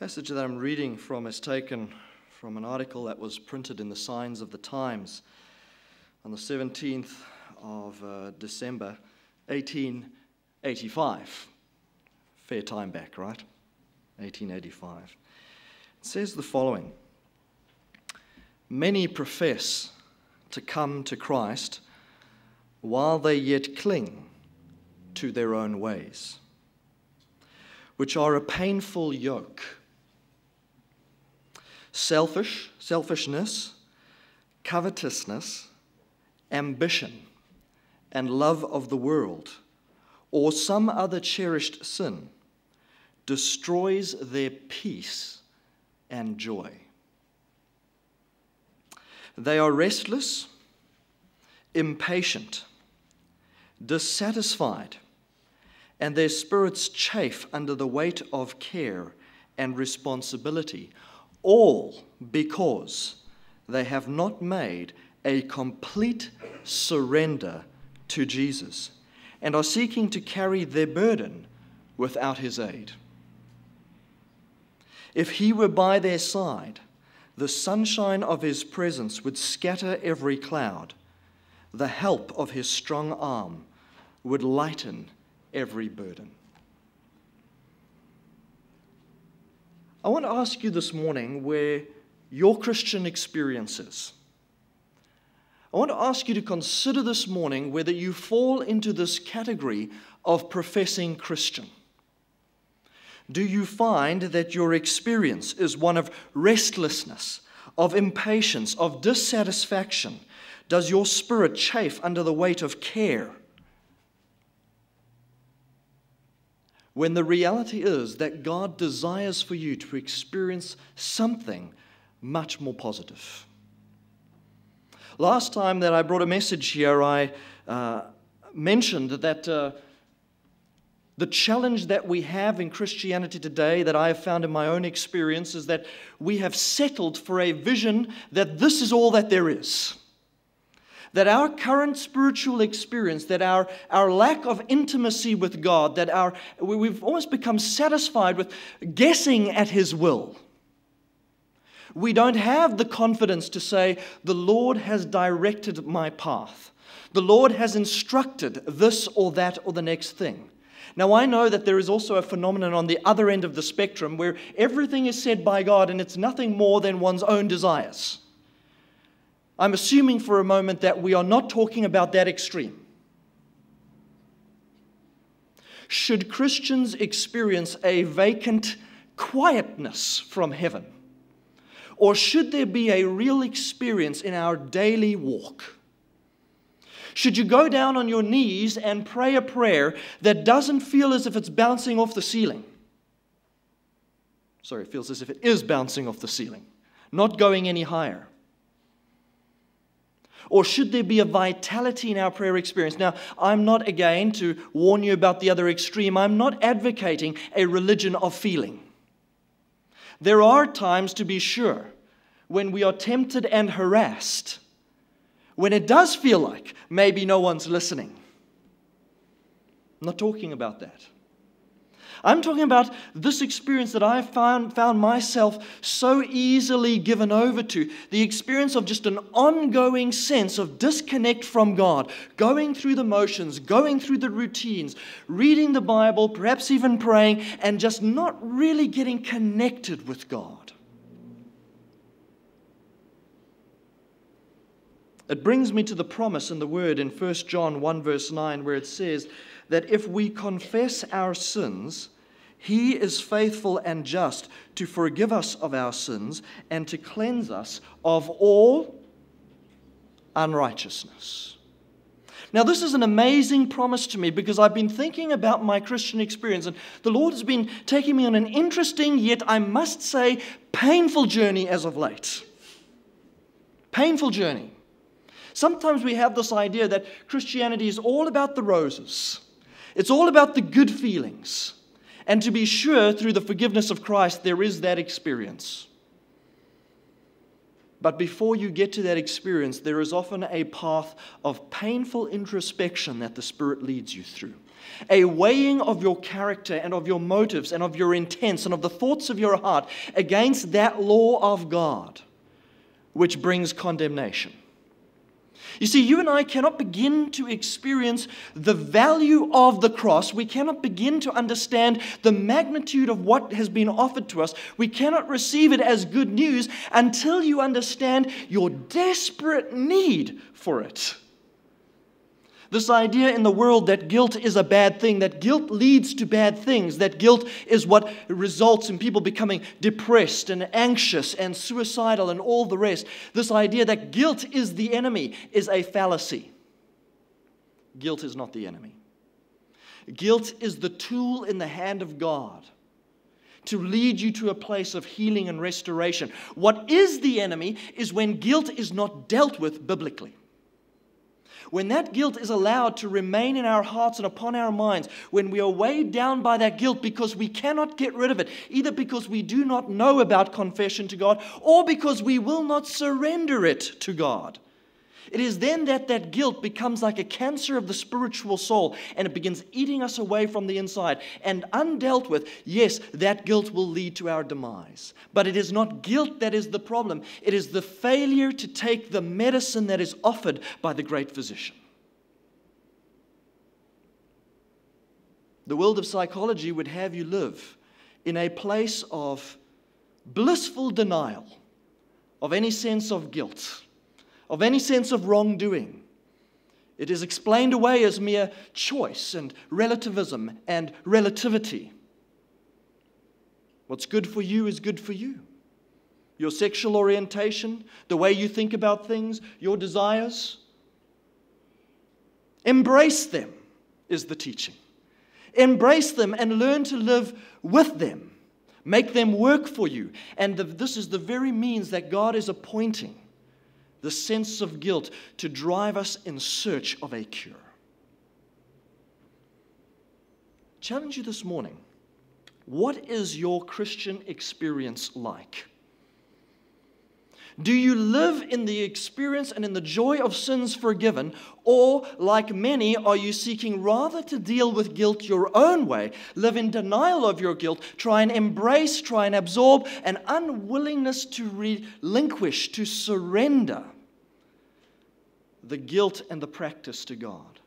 passage that I'm reading from is taken from an article that was printed in the Signs of the Times on the 17th of uh, December 1885. Fair time back, right? 1885. It says the following Many profess to come to Christ while they yet cling to their own ways, which are a painful yoke. Selfish, selfishness, covetousness, ambition, and love of the world, or some other cherished sin, destroys their peace and joy. They are restless, impatient, dissatisfied, and their spirits chafe under the weight of care and responsibility, all because they have not made a complete surrender to Jesus and are seeking to carry their burden without his aid. If he were by their side, the sunshine of his presence would scatter every cloud. The help of his strong arm would lighten every burden. I want to ask you this morning where your Christian experience is. I want to ask you to consider this morning whether you fall into this category of professing Christian. Do you find that your experience is one of restlessness, of impatience, of dissatisfaction? Does your spirit chafe under the weight of care? When the reality is that God desires for you to experience something much more positive. Last time that I brought a message here, I uh, mentioned that. Uh, the challenge that we have in Christianity today, that I have found in my own experience, is that we have settled for a vision that this is all that there is. That our current spiritual experience, that our, our lack of intimacy with God, that our, we've almost become satisfied with guessing at His will. We don't have the confidence to say, The Lord has directed my path. The Lord has instructed this or that or the next thing. Now, I know that there is also a phenomenon on the other end of the spectrum where everything is said by God and it's nothing more than one's own desires. I'm assuming for a moment that we are not talking about that extreme. Should Christians experience a vacant quietness from heaven? Or should there be a real experience in our daily walk? Should you go down on your knees and pray a prayer that doesn't feel as if it's bouncing off the ceiling? Sorry, it feels as if it is bouncing off the ceiling, not going any higher. Or should there be a vitality in our prayer experience? Now, I'm not, again, to warn you about the other extreme, I'm not advocating a religion of feeling. There are times, to be sure, when we are tempted and harassed when it does feel like maybe no one's listening. I'm not talking about that. I'm talking about this experience that I found, found myself so easily given over to the experience of just an ongoing sense of disconnect from God, going through the motions, going through the routines, reading the Bible, perhaps even praying, and just not really getting connected with God. It brings me to the promise in the word in 1 John 1, verse 9, where it says that if we confess our sins, he is faithful and just to forgive us of our sins and to cleanse us of all unrighteousness. Now, this is an amazing promise to me because I've been thinking about my Christian experience, and the Lord has been taking me on an interesting, yet I must say, painful journey as of late. Painful journey. Sometimes we have this idea that Christianity is all about the roses, it's all about the good feelings. And to be sure, through the forgiveness of Christ, there is that experience. But before you get to that experience, there is often a path of painful introspection that the Spirit leads you through. a weighing of your character and of your motives and of your intents and of the thoughts of your heart against that law of God, which brings condemnation. You see, you and I cannot begin to experience the value of the cross. We cannot begin to understand the magnitude of what has been offered to us. We cannot receive it as good news until you understand your desperate need for it. This idea in the world that guilt is a bad thing, that guilt leads to bad things, that guilt is what results in people becoming depressed and anxious and suicidal and all the rest. This idea that guilt is the enemy is a fallacy. Guilt is not the enemy. Guilt is the tool in the hand of God to lead you to a place of healing and restoration. What is the enemy is when guilt is not dealt with biblically. When that guilt is allowed to remain in our hearts and upon our minds, when we are weighed down by that guilt because we cannot get rid of it, either because we do not know about confession to God or because we will not surrender it to God, it is then that that guilt becomes like a cancer of the spiritual soul and it begins eating us away from the inside. And undealt with, yes, that guilt will lead to our demise. But it is not guilt that is the problem, it is the failure to take the medicine that is offered by the great physician. The world of psychology would have you live in a place of blissful denial of any sense of guilt of any sense of wrongdoing. It is explained away as mere choice and relativism and relativity. What's good for you is good for you. Your sexual orientation, the way you think about things, your desires. Embrace them, is the teaching. Embrace them and learn to live with them. Make them work for you. And the, this is the very means that God is appointing the sense of guilt to drive us in search of a cure. Challenge you this morning what is your Christian experience like? Do you live in the experience and in the joy of sins forgiven, or, like many, are you seeking rather to deal with guilt your own way, live in denial of your guilt, try and embrace, try and absorb, an unwillingness to relinquish, to surrender the guilt and the practice to God?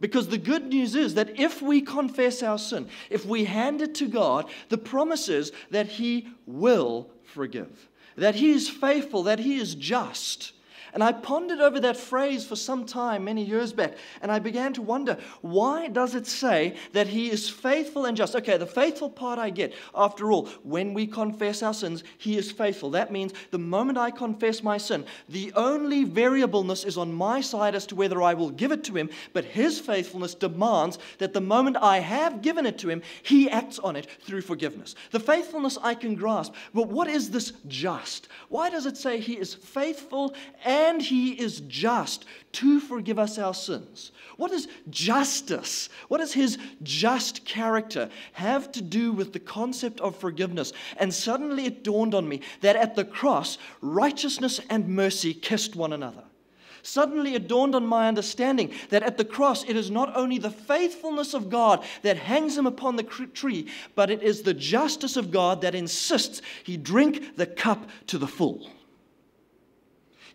Because the good news is that if we confess our sin, if we hand it to God, the promise is that He will forgive that He is faithful, that He is just. And I pondered over that phrase for some time, many years back, and I began to wonder why does it say that He is faithful and just? Okay, the faithful part I get. After all, when we confess our sins, He is faithful. That means the moment I confess my sin, the only variableness is on my side as to whether I will give it to Him, but His faithfulness demands that the moment I have given it to Him, He acts on it through forgiveness. The faithfulness I can grasp, but what is this just? Why does it say He is faithful and and he is just to forgive us our sins. What does justice, what does his just character have to do with the concept of forgiveness? And suddenly it dawned on me that at the cross, righteousness and mercy kissed one another. Suddenly it dawned on my understanding that at the cross it is not only the faithfulness of God that hangs him upon the tree, but it is the justice of God that insists he drink the cup to the full.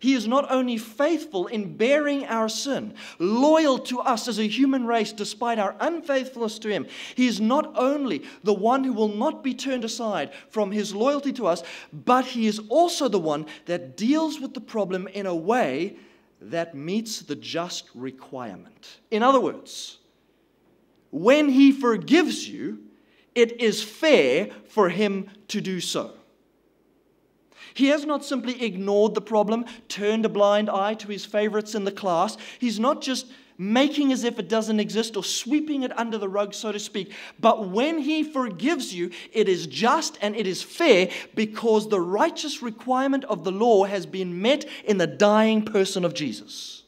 He is not only faithful in bearing our sin, loyal to us as a human race despite our unfaithfulness to Him. He is not only the one who will not be turned aside from His loyalty to us, but He is also the one that deals with the problem in a way that meets the just requirement. In other words, when He forgives you, it is fair for Him to do so. He has not simply ignored the problem, turned a blind eye to his favorites in the class. He's not just making as if it doesn't exist or sweeping it under the rug, so to speak. But when he forgives you, it is just and it is fair because the righteous requirement of the law has been met in the dying person of Jesus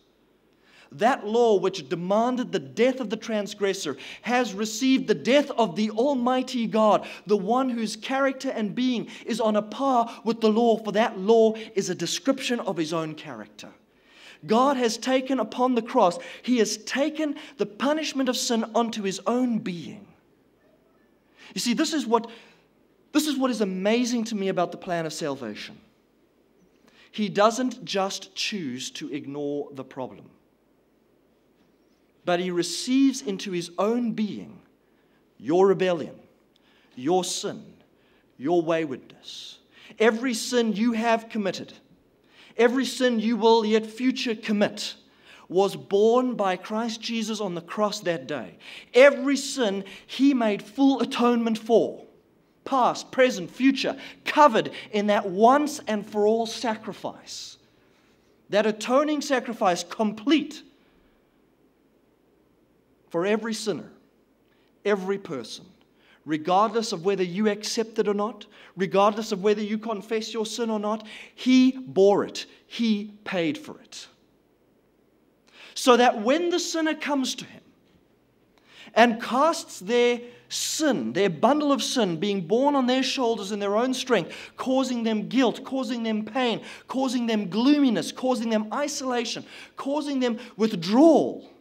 that law which demanded the death of the transgressor has received the death of the Almighty God, the one whose character and being is on a par with the law, for that law is a description of his own character. God has taken upon the cross, He has taken the punishment of sin onto His own being. You see, this is what, this is, what is amazing to me about the plan of salvation. He doesn't just choose to ignore the problem, but He receives into His own being your rebellion, your sin, your waywardness, every sin you have committed, every sin you will yet future commit was borne by Christ Jesus on the cross that day. Every sin he made full atonement for, past, present, future, covered in that once and for all sacrifice. That atoning sacrifice complete for every sinner, every person regardless of whether you accept it or not, regardless of whether you confess your sin or not, He bore it, He paid for it. So that when the sinner comes to him and casts their sin, their bundle of sin, being borne on their shoulders in their own strength, causing them guilt, causing them pain, causing them gloominess, causing them isolation, causing them withdrawal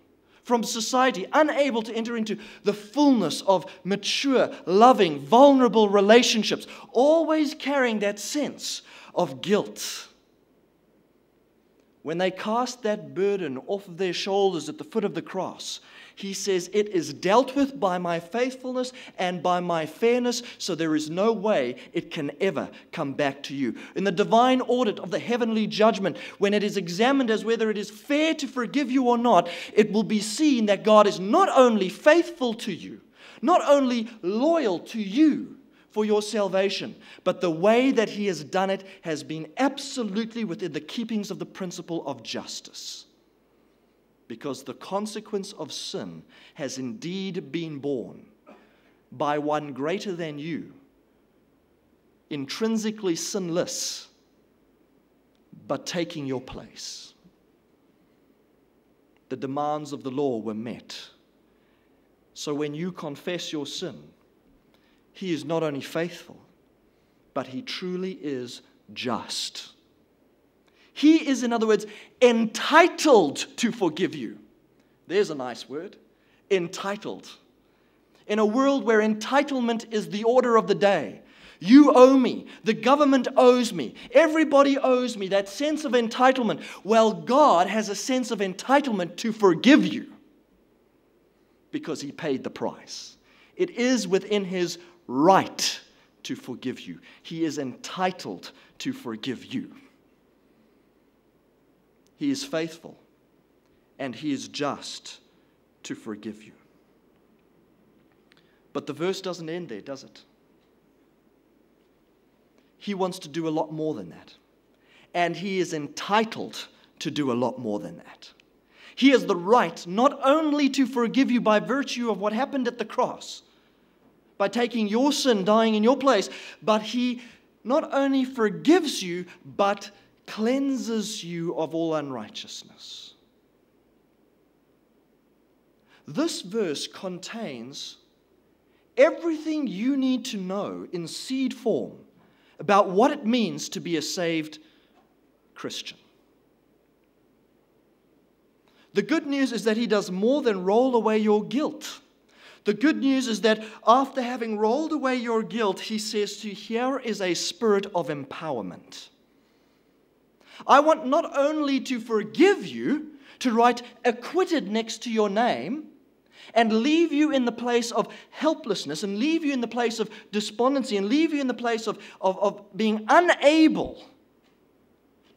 from society, unable to enter into the fullness of mature, loving, vulnerable relationships, always carrying that sense of guilt. When they cast that burden off of their shoulders at the foot of the cross, he says, It is dealt with by my faithfulness and by my fairness, so there is no way it can ever come back to you. In the divine audit of the heavenly judgment, when it is examined as whether it is fair to forgive you or not, it will be seen that God is not only faithful to you, not only loyal to you, for your salvation. But the way that he has done it has been absolutely within the keepings of the principle of justice. Because the consequence of sin has indeed been borne by one greater than you, intrinsically sinless, but taking your place. The demands of the law were met. So when you confess your sin, he is not only faithful, but he truly is just. He is, in other words, entitled to forgive you. There's a nice word entitled. In a world where entitlement is the order of the day, you owe me. The government owes me. Everybody owes me. That sense of entitlement. Well, God has a sense of entitlement to forgive you because He paid the price. It is within His right to forgive you, He is entitled to forgive you. He is faithful and He is just to forgive you. But the verse doesn't end there, does it? He wants to do a lot more than that. And He is entitled to do a lot more than that. He has the right not only to forgive you by virtue of what happened at the cross, by taking your sin, dying in your place, but He not only forgives you, but cleanses you of all unrighteousness. This verse contains everything you need to know in seed form about what it means to be a saved Christian. The good news is that he does more than roll away your guilt. The good news is that after having rolled away your guilt, he says to you, Here is a spirit of empowerment. I want not only to forgive you, to write acquitted next to your name, and leave you in the place of helplessness, and leave you in the place of despondency, and leave you in the place of, of, of being unable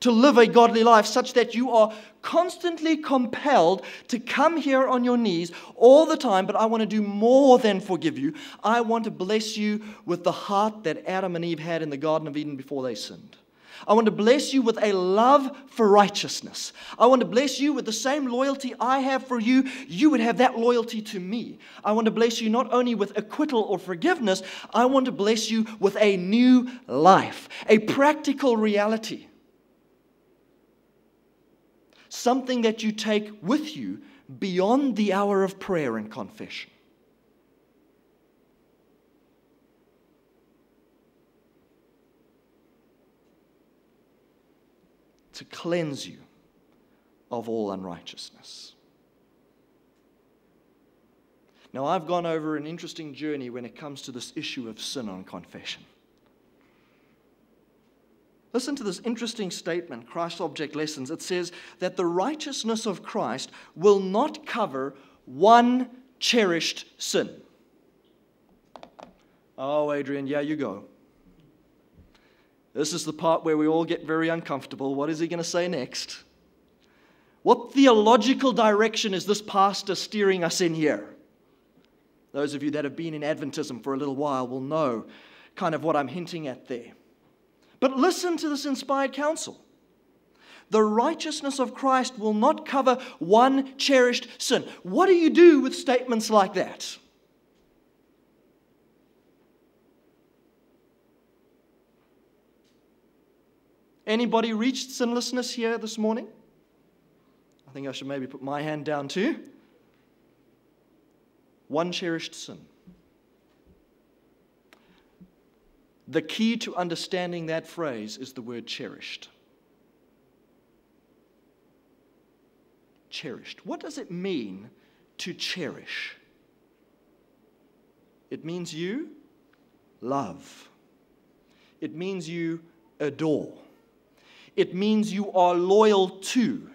to live a godly life such that you are constantly compelled to come here on your knees all the time. But I want to do more than forgive you. I want to bless you with the heart that Adam and Eve had in the Garden of Eden before they sinned. I want to bless you with a love for righteousness. I want to bless you with the same loyalty I have for you. You would have that loyalty to me. I want to bless you not only with acquittal or forgiveness, I want to bless you with a new life, a practical reality something that you take with you beyond the hour of prayer and confession. To cleanse you of all unrighteousness. Now, I've gone over an interesting journey when it comes to this issue of sin on confession. Listen to this interesting statement, Christ Object Lessons. It says that the righteousness of Christ will not cover one cherished sin. Oh, Adrian, yeah, you go. This is the part where we all get very uncomfortable. What is he going to say next? What theological direction is this pastor steering us in here? Those of you that have been in Adventism for a little while will know kind of what I'm hinting at there. But listen to this inspired counsel. The righteousness of Christ will not cover one cherished sin. What do you do with statements like that? Anybody reached sinlessness here this morning? I think I should maybe put my hand down too. One cherished sin. The key to understanding that phrase is the word cherished. Cherished. What does it mean to cherish? It means you love, it means you adore. It means you are loyal to.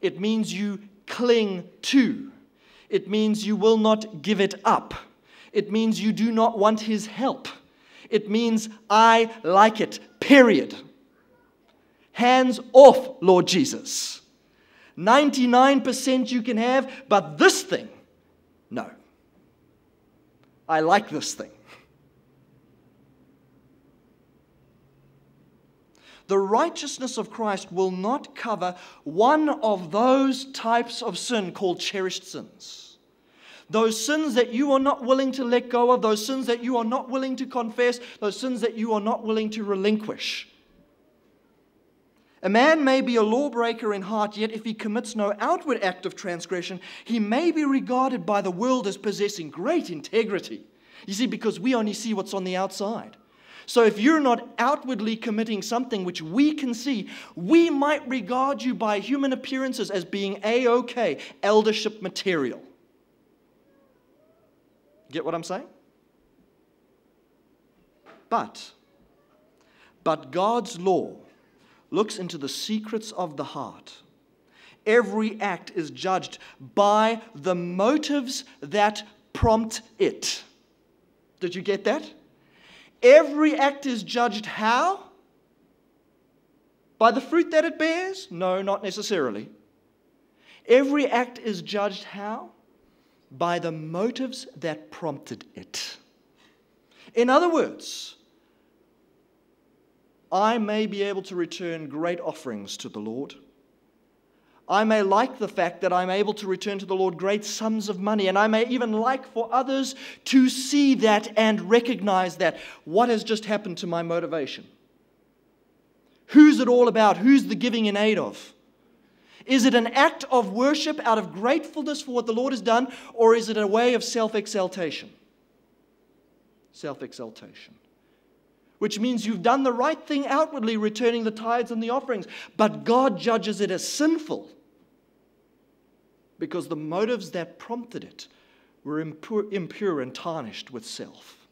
It means you cling to. It means you will not give it up. It means you do not want his help. It means I like it, period. Hands off, Lord Jesus. 99% you can have, but this thing, no. I like this thing. The righteousness of Christ will not cover one of those types of sin called cherished sins. Those sins that you are not willing to let go of, those sins that you are not willing to confess, those sins that you are not willing to relinquish. A man may be a lawbreaker in heart, yet if he commits no outward act of transgression, he may be regarded by the world as possessing great integrity. You see, because we only see what's on the outside. So if you're not outwardly committing something which we can see, we might regard you by human appearances as being a okay, eldership material. Get what I'm saying? But, but God's law looks into the secrets of the heart. Every act is judged by the motives that prompt it. Did you get that? Every act is judged how? By the fruit that it bears? No, not necessarily. Every act is judged how? By the motives that prompted it. In other words, I may be able to return great offerings to the Lord. I may like the fact that I'm able to return to the Lord great sums of money, and I may even like for others to see that and recognize that. What has just happened to my motivation? Who's it all about? Who's the giving in aid of? Is it an act of worship out of gratefulness for what the Lord has done, or is it a way of self exaltation? Self exaltation. Which means you've done the right thing outwardly, returning the tithes and the offerings, but God judges it as sinful because the motives that prompted it were impure, impure and tarnished with self.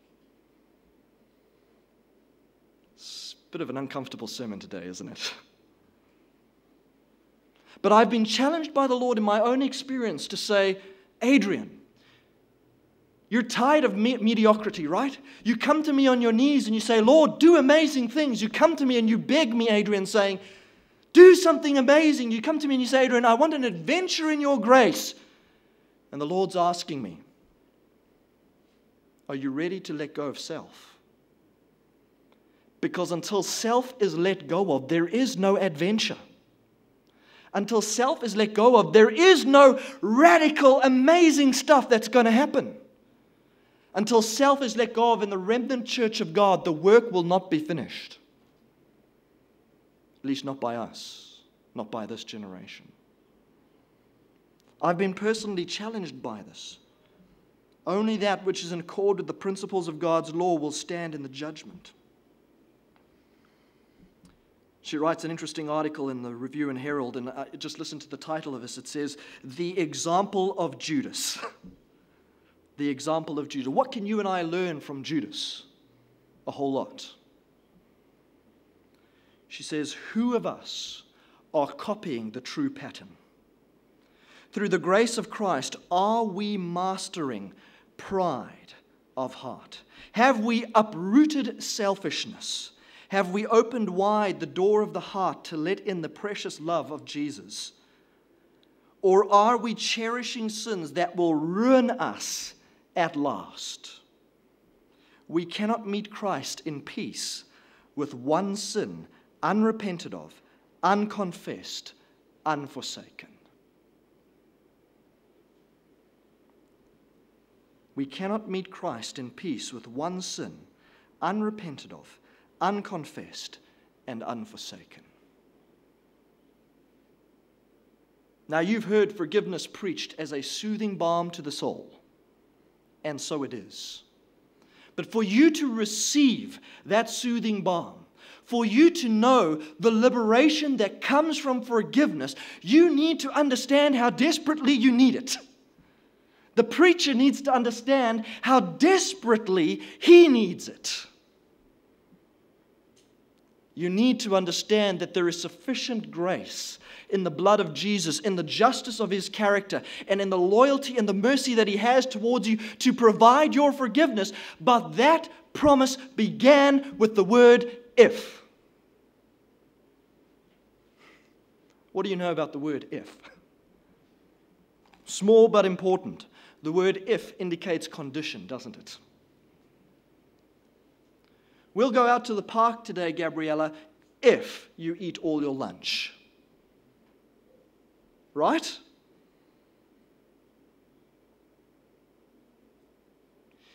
It's a bit of an uncomfortable sermon today, isn't it? But I've been challenged by the Lord in my own experience to say, Adrian, you're tired of me- mediocrity, right? You come to me on your knees and you say, Lord, do amazing things. You come to me and you beg me, Adrian, saying, do something amazing. You come to me and you say, Adrian, I want an adventure in your grace. And the Lord's asking me, Are you ready to let go of self? Because until self is let go of, there is no adventure. Until self is let go of, there is no radical, amazing stuff that's going to happen. Until self is let go of in the remnant church of God, the work will not be finished. At least not by us, not by this generation. I've been personally challenged by this. Only that which is in accord with the principles of God's law will stand in the judgment. She writes an interesting article in the Review and Herald, and uh, just listen to the title of this. It says, The Example of Judas. the example of Judas. What can you and I learn from Judas? A whole lot. She says, Who of us are copying the true pattern? Through the grace of Christ, are we mastering pride of heart? Have we uprooted selfishness? Have we opened wide the door of the heart to let in the precious love of Jesus? Or are we cherishing sins that will ruin us at last? We cannot meet Christ in peace with one sin unrepented of, unconfessed, unforsaken. We cannot meet Christ in peace with one sin unrepented of, unconfessed, and unforsaken. Now, you've heard forgiveness preached as a soothing balm to the soul, and so it is. But for you to receive that soothing balm, for you to know the liberation that comes from forgiveness, you need to understand how desperately you need it. The preacher needs to understand how desperately he needs it you need to understand that there is sufficient grace in the blood of Jesus, in the justice of his character, and in the loyalty and the mercy that he has towards you to provide your forgiveness. But that promise began with the word if. What do you know about the word if? Small but important. The word if indicates condition, doesn't it? We'll go out to the park today, Gabriella, if you eat all your lunch. Right?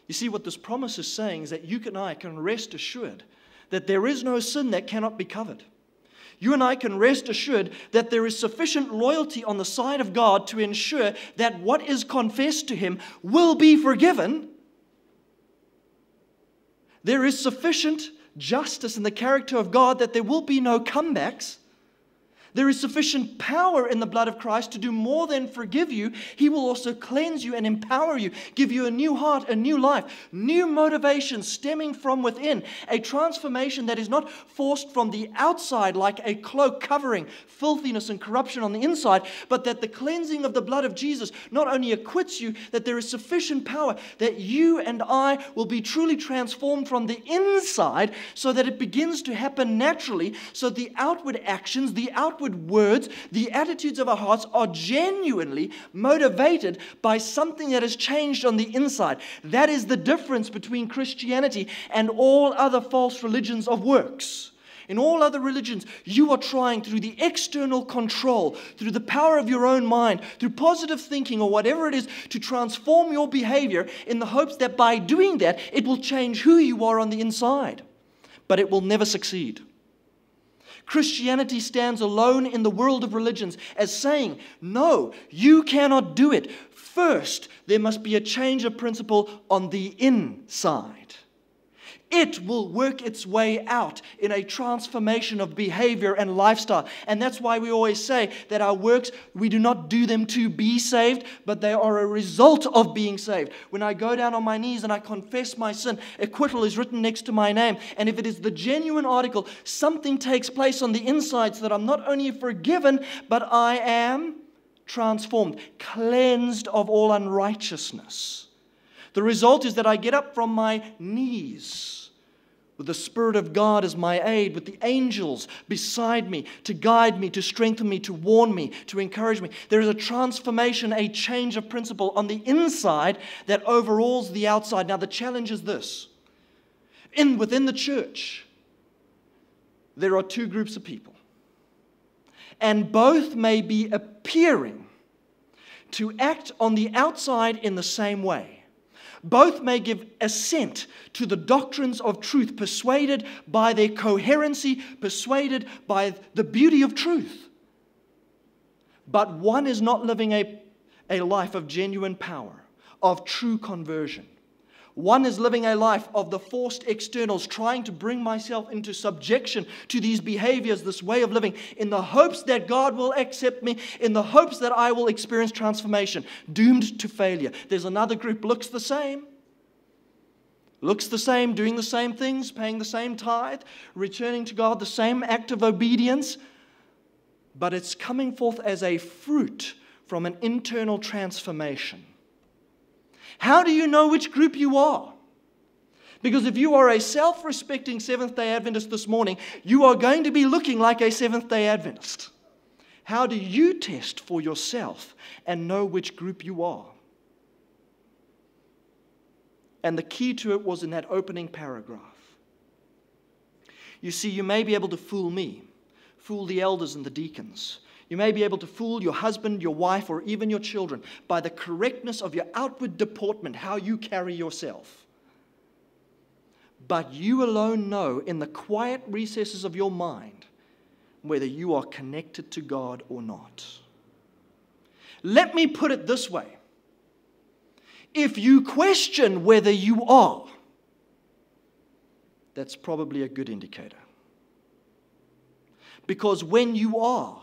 You see, what this promise is saying is that you and I can rest assured that there is no sin that cannot be covered. You and I can rest assured that there is sufficient loyalty on the side of God to ensure that what is confessed to Him will be forgiven there is sufficient justice in the character of God that there will be no comebacks. There is sufficient power in the blood of Christ to do more than forgive you. He will also cleanse you and empower you, give you a new heart, a new life, new motivation stemming from within, a transformation that is not forced from the outside like a cloak covering filthiness and corruption on the inside, but that the cleansing of the blood of Jesus not only acquits you, that there is sufficient power that you and I will be truly transformed from the inside so that it begins to happen naturally, so the outward actions, the outward outward words, the attitudes of our hearts are genuinely motivated by something that has changed on the inside. That is the difference between Christianity and all other false religions of works. In all other religions, you are trying through the external control, through the power of your own mind, through positive thinking or whatever it is, to transform your behavior in the hopes that by doing that, it will change who you are on the inside. But it will never succeed. Christianity stands alone in the world of religions as saying, no, you cannot do it. First, there must be a change of principle on the inside it will work its way out in a transformation of behavior and lifestyle. And that's why we always say that our works, we do not do them to be saved, but they are a result of being saved. When I go down on my knees and I confess my sin, acquittal is written next to my name. And if it is the genuine article, something takes place on the inside so that I'm not only forgiven, but I am transformed, cleansed of all unrighteousness. The result is that I get up from my knees with the Spirit of God as my aid, with the angels beside me to guide me, to strengthen me, to warn me, to encourage me. There is a transformation, a change of principle on the inside that overalls the outside. Now, the challenge is this in, within the church, there are two groups of people, and both may be appearing to act on the outside in the same way both may give assent to the doctrines of truth, persuaded by their coherency, persuaded by the beauty of truth. But one is not living a, a life of genuine power, of true conversion. One is living a life of the forced externals, trying to bring myself into subjection to these behaviors, this way of living, in the hopes that God will accept me, in the hopes that I will experience transformation, doomed to failure. There's another group, looks the same. Looks the same, doing the same things, paying the same tithe, returning to God the same act of obedience, but it's coming forth as a fruit from an internal transformation. How do you know which group you are? Because if you are a self respecting Seventh day Adventist this morning, you are going to be looking like a Seventh day Adventist. How do you test for yourself and know which group you are? And the key to it was in that opening paragraph. You see, you may be able to fool me, fool the elders and the deacons, you may be able to fool your husband, your wife, or even your children by the correctness of your outward deportment, how you carry yourself. But you alone know in the quiet recesses of your mind whether you are connected to God or not. Let me put it this way if you question whether you are, that's probably a good indicator. Because when you are,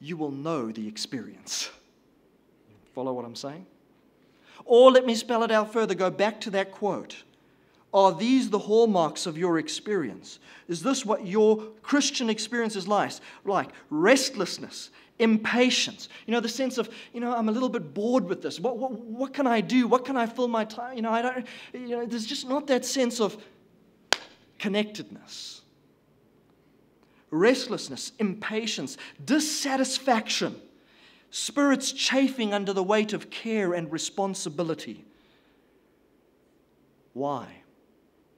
you will know the experience. Follow what I'm saying? Or let me spell it out further. Go back to that quote. Are these the hallmarks of your experience? Is this what your Christian experience is like? Like restlessness, impatience, you know, the sense of, you know, I'm a little bit bored with this. What, what, what can I do? What can I fill my time? You know, I don't, you know, there's just not that sense of connectedness restlessness, impatience, dissatisfaction, spirits chafing under the weight of care and responsibility. Why?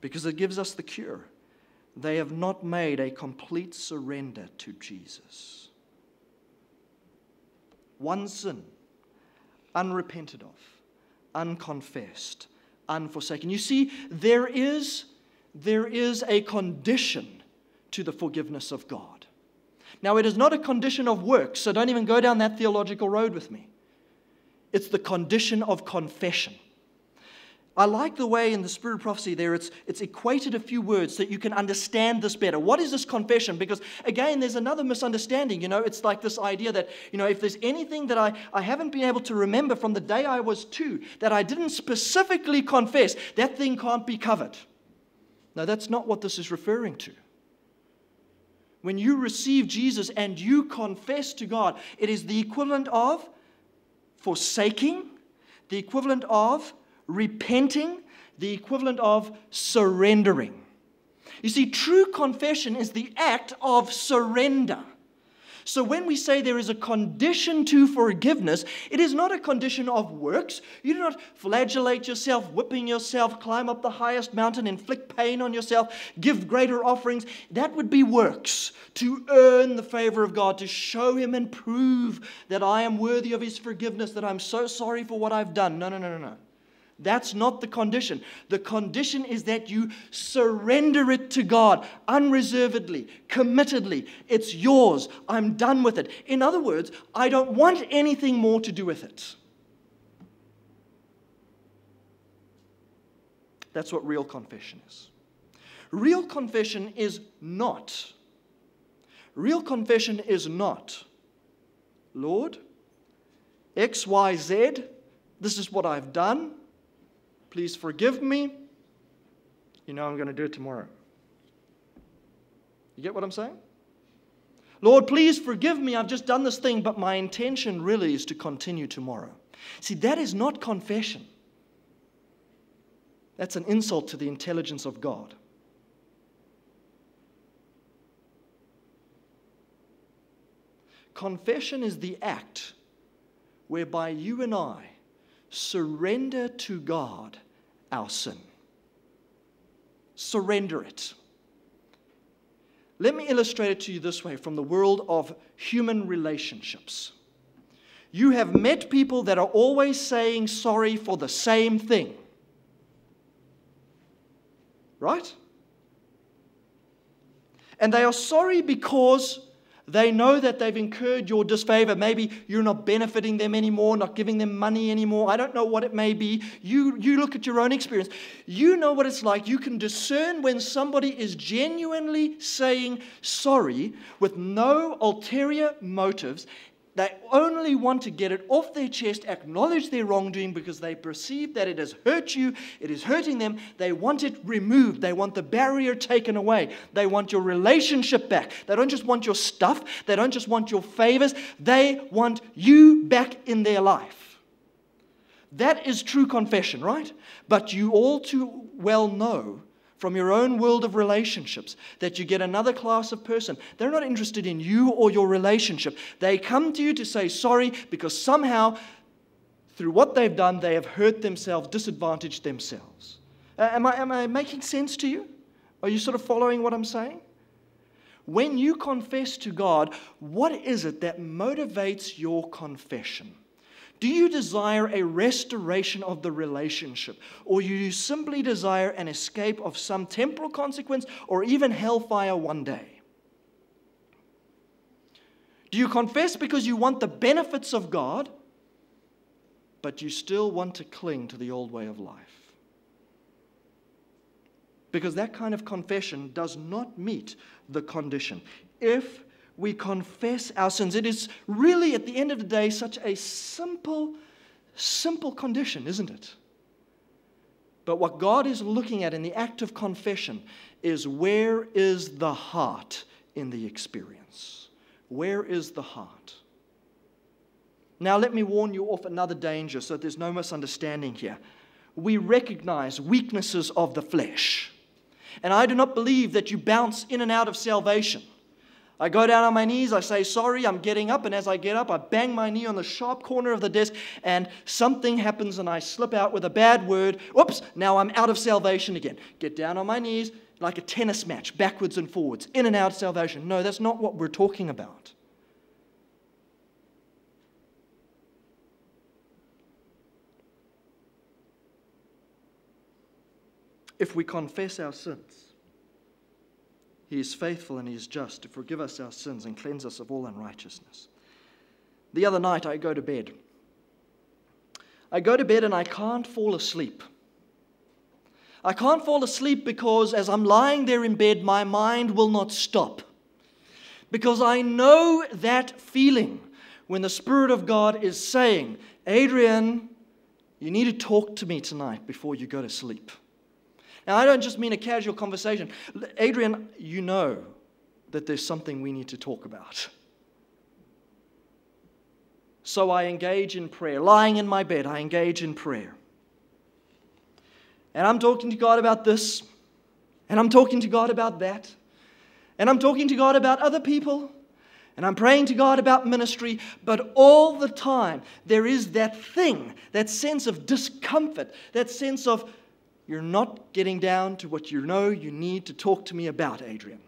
Because it gives us the cure. They have not made a complete surrender to Jesus. One sin, unrepented of, unconfessed, unforsaken. You see, there is, there is a condition to the forgiveness of God. Now, it is not a condition of works, so don't even go down that theological road with me. It's the condition of confession. I like the way in the spirit of prophecy there it's, it's equated a few words so that you can understand this better. What is this confession? Because again, there's another misunderstanding. You know, it's like this idea that, you know, if there's anything that I, I haven't been able to remember from the day I was two that I didn't specifically confess, that thing can't be covered. No, that's not what this is referring to. When you receive Jesus and you confess to God, it is the equivalent of forsaking, the equivalent of repenting, the equivalent of surrendering. You see, true confession is the act of surrender. So when we say there is a condition to forgiveness, it is not a condition of works. You do not flagellate yourself, whipping yourself, climb up the highest mountain, inflict pain on yourself, give greater offerings. That would be works to earn the favor of God, to show Him and prove that I am worthy of His forgiveness, that I'm so sorry for what I've done. No, no, no, no, no. That's not the condition. The condition is that you surrender it to God unreservedly, committedly. It's yours. I'm done with it. In other words, I don't want anything more to do with it. That's what real confession is. Real confession is not. Real confession is not, Lord, X, Y, Z, this is what I've done. Please forgive me. You know I'm going to do it tomorrow. You get what I'm saying? Lord, please forgive me. I've just done this thing, but my intention really is to continue tomorrow. See, that is not confession. That's an insult to the intelligence of God. Confession is the act whereby you and I surrender to God our sin. Surrender it. Let me illustrate it to you this way from the world of human relationships. You have met people that are always saying sorry for the same thing. Right? And they are sorry because They know that they've incurred your disfavor. Maybe you're not benefiting them anymore, not giving them money anymore. I don't know what it may be. You, you look at your own experience. You know what it's like. You can discern when somebody is genuinely saying sorry with no ulterior motives they only want to get it off their chest, acknowledge their wrongdoing because they perceive that it has hurt you, it is hurting them. They want it removed. They want the barrier taken away. They want your relationship back. They don't just want your stuff, they don't just want your favors, they want you back in their life. That is true confession, right? But you all too well know from your own world of relationships that you get another class of person. They're not interested in you or your relationship. They come to you to say sorry because somehow, through what they've done, they have hurt themselves, disadvantaged themselves. Uh, am, I, am I making sense to you? Are you sort of following what I'm saying? When you confess to God, what is it that motivates your confession? Do you desire a restoration of the relationship? Or do you simply desire an escape of some temporal consequence or even hellfire one day? Do you confess because you want the benefits of God, but you still want to cling to the old way of life? Because that kind of confession does not meet the condition. If we confess our sins. It is really, at the end of the day, such a simple, simple condition, isn't it? But what God is looking at in the act of confession is where is the heart in the experience? Where is the heart? Now, let me warn you off another danger so there's no misunderstanding here. We recognize weaknesses of the flesh. And I do not believe that you bounce in and out of salvation. I go down on my knees, I say, Sorry, I'm getting up. And as I get up, I bang my knee on the sharp corner of the desk, and something happens, and I slip out with a bad word. Whoops, now I'm out of salvation again. Get down on my knees like a tennis match, backwards and forwards, in and out of salvation. No, that's not what we're talking about. If we confess our sins, he is faithful and He is just to forgive us our sins and cleanse us of all unrighteousness. The other night, I go to bed. I go to bed and I can't fall asleep. I can't fall asleep because as I'm lying there in bed, my mind will not stop. Because I know that feeling when the Spirit of God is saying, Adrian, you need to talk to me tonight before you go to sleep. Now, I don't just mean a casual conversation. Adrian, you know that there's something we need to talk about. So I engage in prayer. Lying in my bed, I engage in prayer. And I'm talking to God about this, and I'm talking to God about that, and I'm talking to God about other people, and I'm praying to God about ministry, but all the time there is that thing, that sense of discomfort, that sense of you're not getting down to what you know you need to talk to me about, Adrian.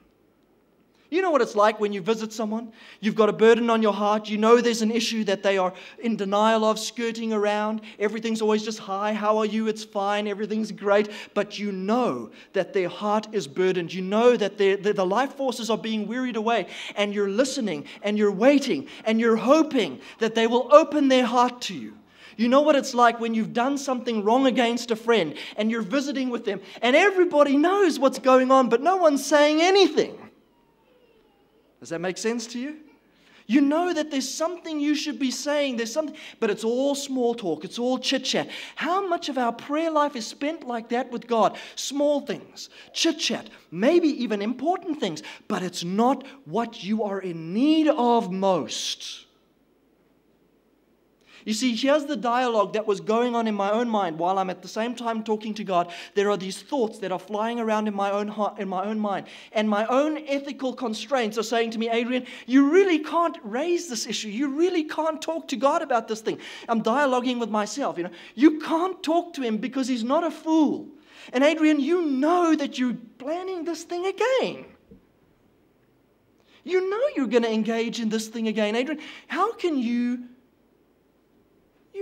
You know what it's like when you visit someone? You've got a burden on your heart. You know there's an issue that they are in denial of, skirting around. Everything's always just, hi, how are you? It's fine. Everything's great. But you know that their heart is burdened. You know that the, the life forces are being wearied away. And you're listening and you're waiting and you're hoping that they will open their heart to you. You know what it's like when you've done something wrong against a friend and you're visiting with them and everybody knows what's going on, but no one's saying anything. Does that make sense to you? You know that there's something you should be saying, there's something, but it's all small talk, it's all chit chat. How much of our prayer life is spent like that with God? Small things, chit chat, maybe even important things, but it's not what you are in need of most. You see, here's the dialogue that was going on in my own mind while I'm at the same time talking to God. There are these thoughts that are flying around in my own heart, in my own mind, and my own ethical constraints are saying to me, Adrian, you really can't raise this issue. You really can't talk to God about this thing. I'm dialoguing with myself. You know, you can't talk to Him because He's not a fool. And Adrian, you know that you're planning this thing again. You know you're going to engage in this thing again, Adrian. How can you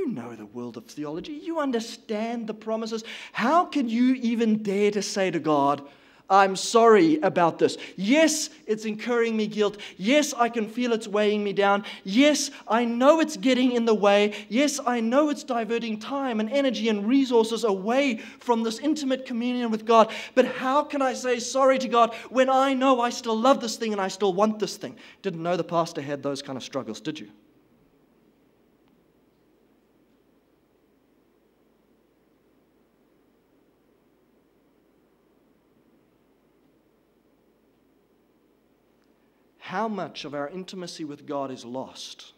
you know the world of theology. You understand the promises. How can you even dare to say to God, I'm sorry about this. Yes, it's incurring me guilt. Yes, I can feel it's weighing me down. Yes, I know it's getting in the way. Yes, I know it's diverting time and energy and resources away from this intimate communion with God. But how can I say sorry to God when I know I still love this thing and I still want this thing? Didn't know the pastor had those kind of struggles, did you? How much of our intimacy with God is lost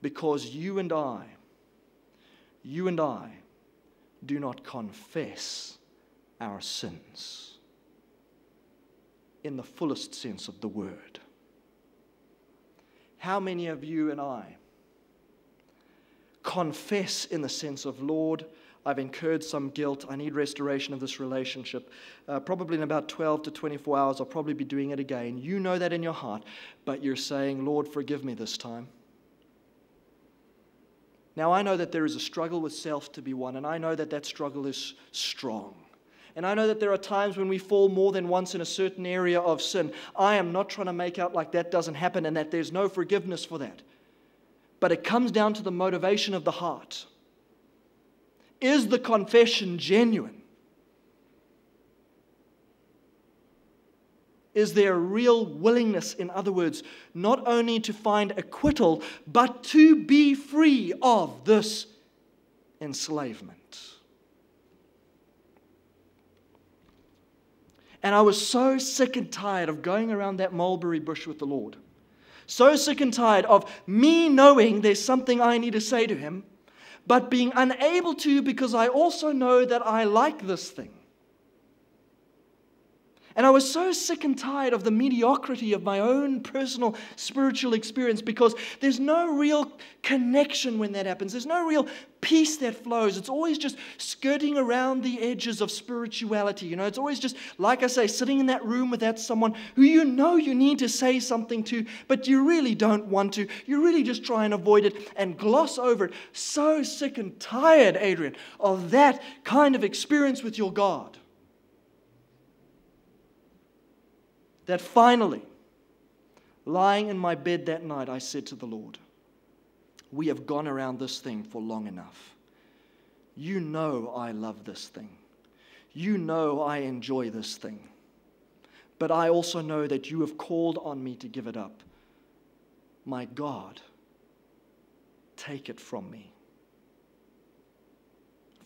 because you and I, you and I, do not confess our sins in the fullest sense of the word. How many of you and I confess in the sense of, Lord, I've incurred some guilt. I need restoration of this relationship. Uh, probably in about 12 to 24 hours, I'll probably be doing it again. You know that in your heart, but you're saying, Lord, forgive me this time. Now, I know that there is a struggle with self to be won, and I know that that struggle is strong. And I know that there are times when we fall more than once in a certain area of sin. I am not trying to make out like that doesn't happen and that there's no forgiveness for that. But it comes down to the motivation of the heart. Is the confession genuine? Is there a real willingness, in other words, not only to find acquittal, but to be free of this enslavement? And I was so sick and tired of going around that mulberry bush with the Lord. So sick and tired of me knowing there's something I need to say to Him but being unable to because I also know that I like this thing. And I was so sick and tired of the mediocrity of my own personal spiritual experience because there's no real connection when that happens. There's no real peace that flows. It's always just skirting around the edges of spirituality. You know, it's always just, like I say, sitting in that room with that someone who you know you need to say something to, but you really don't want to. You really just try and avoid it and gloss over it. So sick and tired, Adrian, of that kind of experience with your God. That finally, lying in my bed that night, I said to the Lord, We have gone around this thing for long enough. You know I love this thing. You know I enjoy this thing. But I also know that you have called on me to give it up. My God, take it from me.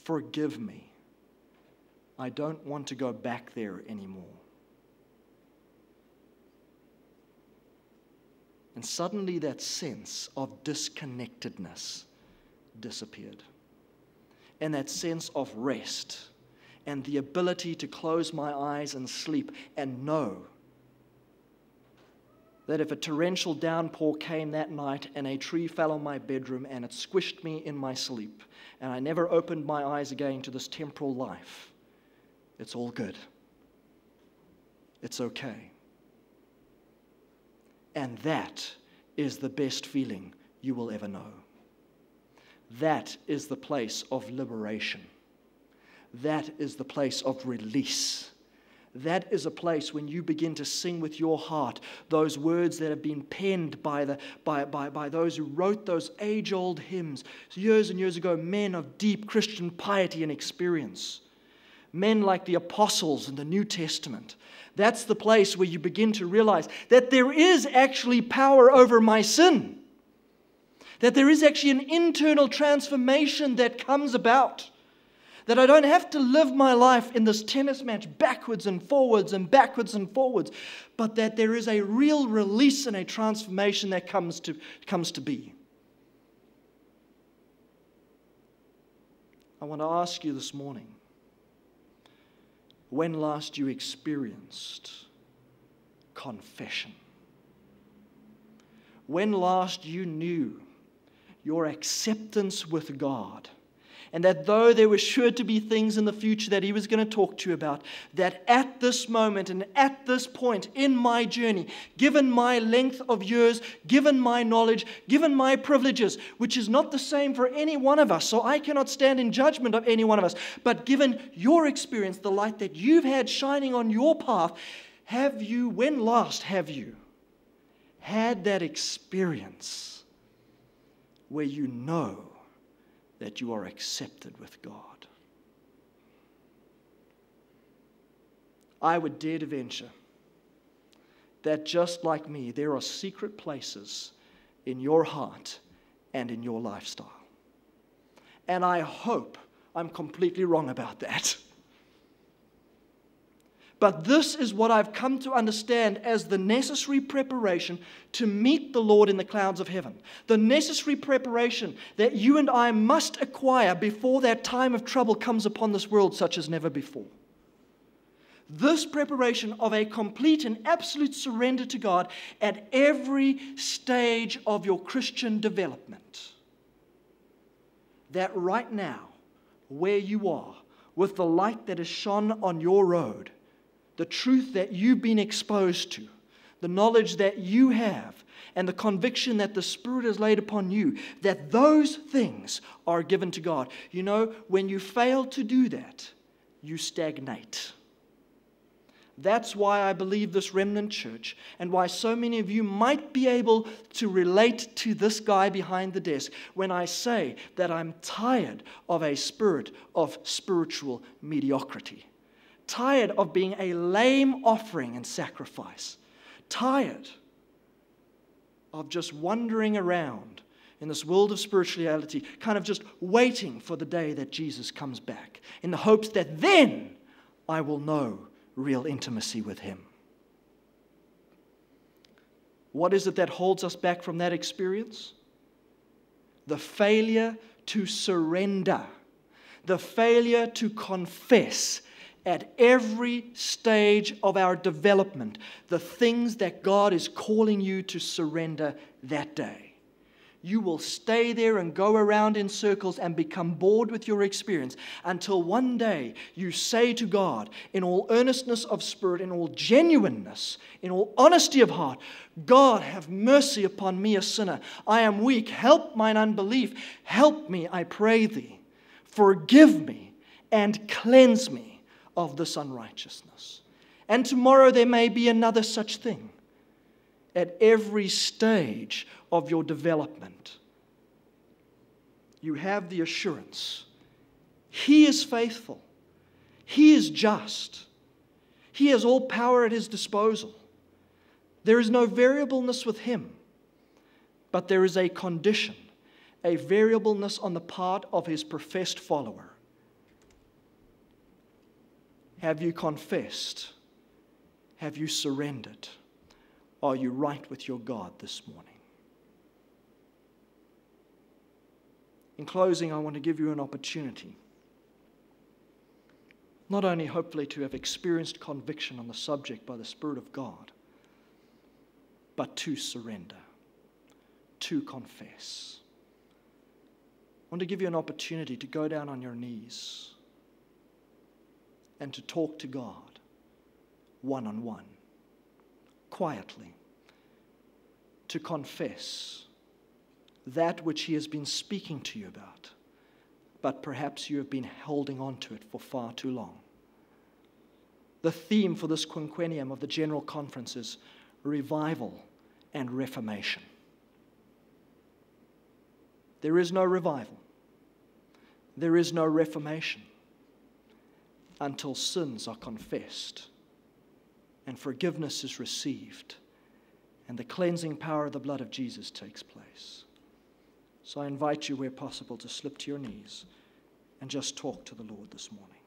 Forgive me. I don't want to go back there anymore. And suddenly that sense of disconnectedness disappeared. And that sense of rest and the ability to close my eyes and sleep and know that if a torrential downpour came that night and a tree fell on my bedroom and it squished me in my sleep and I never opened my eyes again to this temporal life, it's all good. It's okay. And that is the best feeling you will ever know. That is the place of liberation. That is the place of release. That is a place when you begin to sing with your heart those words that have been penned by, the, by, by, by those who wrote those age old hymns years and years ago, men of deep Christian piety and experience. Men like the apostles in the New Testament that's the place where you begin to realize that there is actually power over my sin. That there is actually an internal transformation that comes about. That I don't have to live my life in this tennis match backwards and forwards and backwards and forwards, but that there is a real release and a transformation that comes to, comes to be. I want to ask you this morning when last you experienced confession. When last you knew your acceptance with God And that though there were sure to be things in the future that he was going to talk to you about, that at this moment and at this point in my journey, given my length of years, given my knowledge, given my privileges, which is not the same for any one of us, so I cannot stand in judgment of any one of us, but given your experience, the light that you've had shining on your path, have you, when last have you had that experience where you know? That you are accepted with God. I would dare to venture that just like me, there are secret places in your heart and in your lifestyle. And I hope I'm completely wrong about that. But this is what I've come to understand as the necessary preparation to meet the Lord in the clouds of heaven. The necessary preparation that you and I must acquire before that time of trouble comes upon this world, such as never before. This preparation of a complete and absolute surrender to God at every stage of your Christian development. That right now, where you are, with the light that is shone on your road, the truth that you've been exposed to, the knowledge that you have, and the conviction that the Spirit has laid upon you, that those things are given to God. You know, when you fail to do that, you stagnate. That's why I believe this remnant church and why so many of you might be able to relate to this guy behind the desk when I say that I'm tired of a spirit of spiritual mediocrity tired of being a lame offering and sacrifice, tired of just wandering around in this world of spirituality, kind of just waiting for the day that Jesus comes back, in the hopes that then I will know real intimacy with Him. What is it that holds us back from that experience? The failure to surrender, the failure to confess at every stage of our development the things that God is calling you to surrender that day. You will stay there and go around in circles and become bored with your experience until one day you say to God, in all earnestness of spirit, in all genuineness, in all honesty of heart, God, have mercy upon me, a sinner. I am weak. Help mine unbelief. Help me, I pray thee. Forgive me and cleanse me of this unrighteousness. And tomorrow there may be another such thing. At every stage of your development, you have the assurance He is faithful, He is just, He has all power at His disposal. There is no variableness with Him, but there is a condition, a variableness on the part of His professed follower. Have you confessed? Have you surrendered? Are you right with your God this morning? In closing, I want to give you an opportunity. Not only, hopefully, to have experienced conviction on the subject by the Spirit of God, but to surrender, to confess. I want to give you an opportunity to go down on your knees and to talk to God one on one, quietly, to confess that which He has been speaking to you about, but perhaps you have been holding on to it for far too long. The theme for this quinquennium of the General Conference is revival and reformation. There is no revival, there is no reformation until sins are confessed and forgiveness is received and the cleansing power of the blood of Jesus takes place. So I invite you, where possible, to slip to your knees and just talk to the Lord this morning.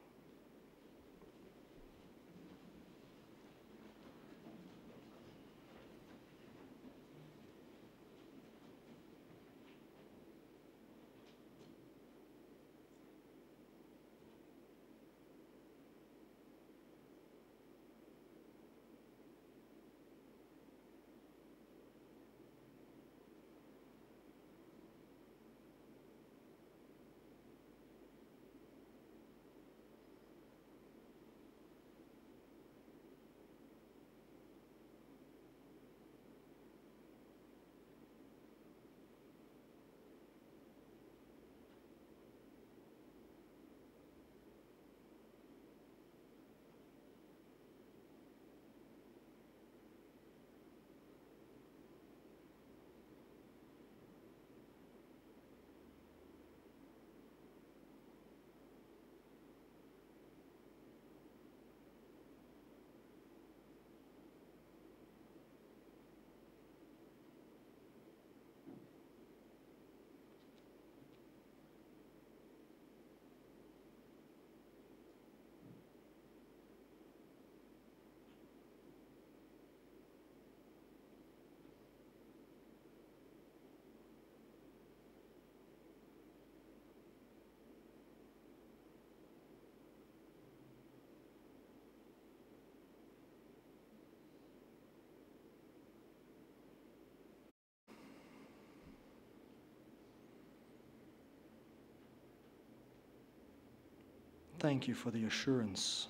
Thank you for the assurance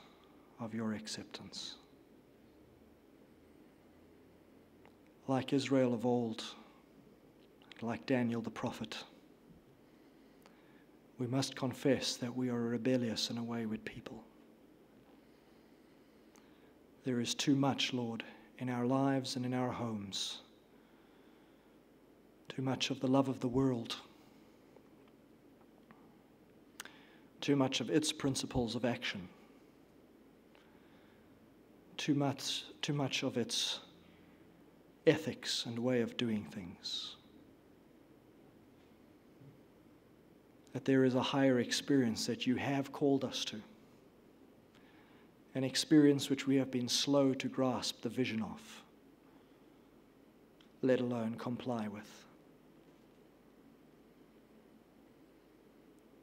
of your acceptance. Like Israel of old, like Daniel the prophet, we must confess that we are a rebellious and a wayward people. There is too much, Lord, in our lives and in our homes. Too much of the love of the world. Too much of its principles of action. Too much, too much of its ethics and way of doing things. That there is a higher experience that you have called us to an experience which we have been slow to grasp the vision of, let alone comply with.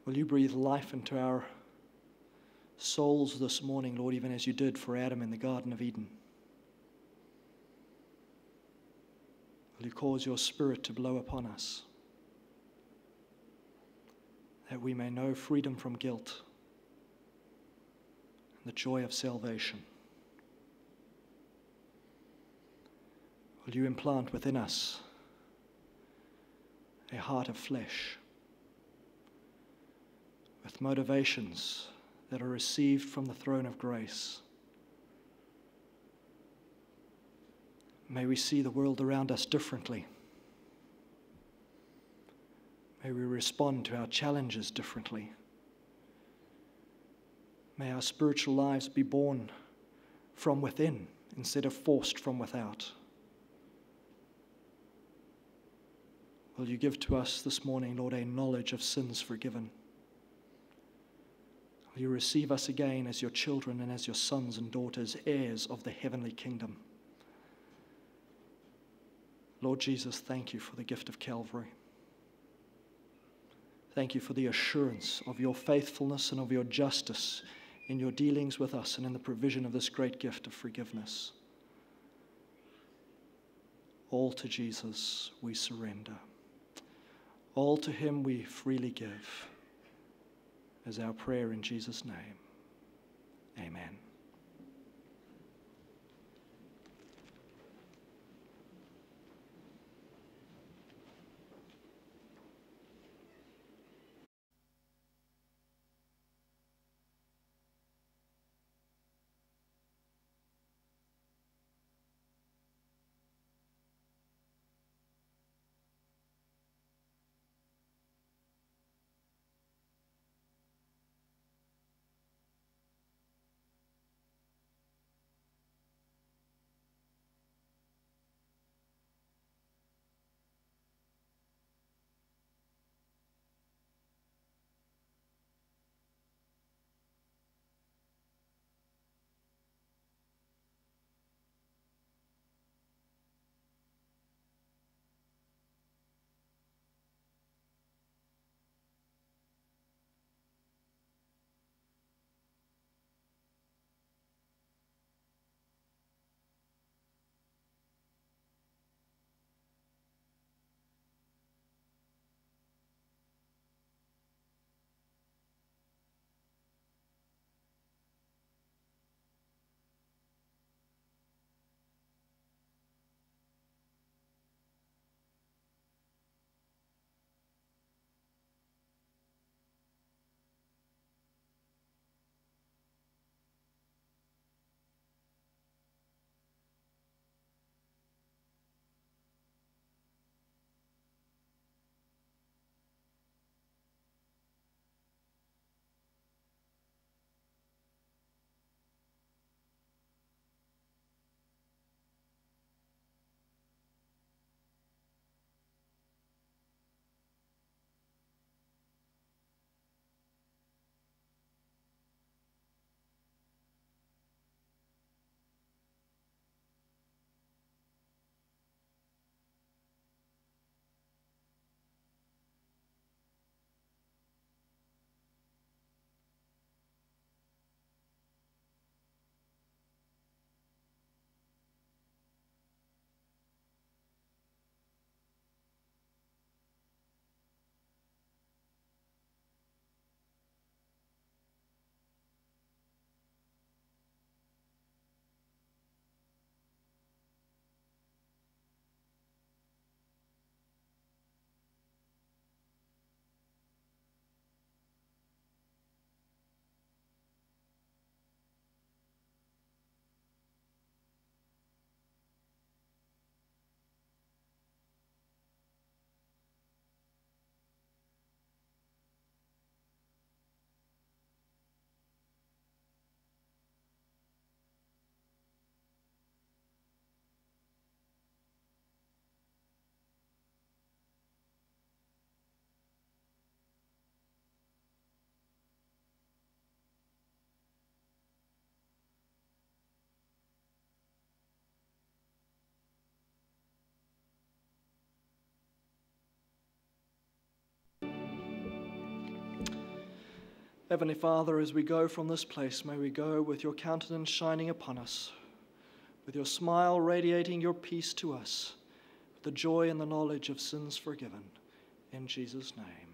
Will you breathe life into our souls this morning, Lord, even as you did for Adam in the Garden of Eden? Will you cause your Spirit to blow upon us that we may know freedom from guilt? And the joy of salvation. Will you implant within us a heart of flesh with motivations that are received from the throne of grace? May we see the world around us differently. May we respond to our challenges differently. May our spiritual lives be born from within instead of forced from without. Will you give to us this morning, Lord, a knowledge of sins forgiven? Will you receive us again as your children and as your sons and daughters, heirs of the heavenly kingdom? Lord Jesus, thank you for the gift of Calvary. Thank you for the assurance of your faithfulness and of your justice in your dealings with us and in the provision of this great gift of forgiveness. All to Jesus we surrender. All to him we freely give. As our prayer in Jesus' name. Amen. Heavenly Father, as we go from this place, may we go with your countenance shining upon us, with your smile radiating your peace to us, with the joy and the knowledge of sins forgiven. In Jesus' name.